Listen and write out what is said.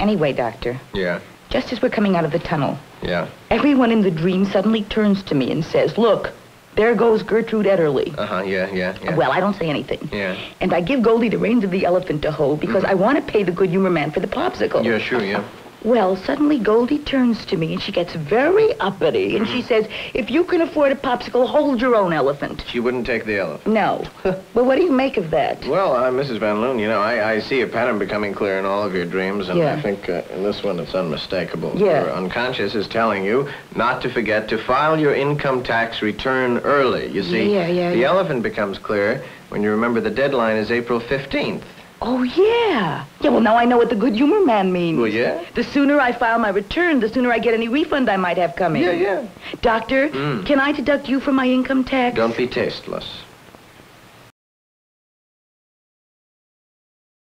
Anyway, Doctor, Yeah, just as we're coming out of the tunnel, yeah. everyone in the dream suddenly turns to me and says, Look, there goes Gertrude Ederle. Uh-huh, yeah, yeah, yeah. Well, I don't say anything. Yeah. And I give Goldie the reins of the elephant to hold because I want to pay the good humor man for the popsicle. Yeah, sure, yeah. Well, suddenly Goldie turns to me and she gets very uppity and she says, If you can afford a popsicle, hold your own elephant. She wouldn't take the elephant. No. well, what do you make of that? Well, uh, Mrs. Van Loon, you know, I, I see a pattern becoming clear in all of your dreams, and Yeah. I think uh, in this one it's unmistakable. Yeah. Your unconscious is telling you not to forget to file your income tax return early. You see, Yeah, yeah, the yeah. elephant becomes clear when you remember the deadline is April 15th. Oh, yeah. Yeah, well, now I know what the good humor man means. Well, yeah? The sooner I file my return, the sooner I get any refund I might have coming. Yeah, yeah. Doctor, Mm. can I deduct you from my income tax? Don't be tasteless.